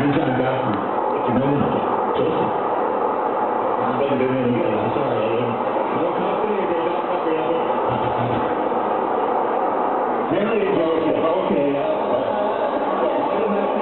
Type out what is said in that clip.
New you. okay, uh, uh, I didn't have to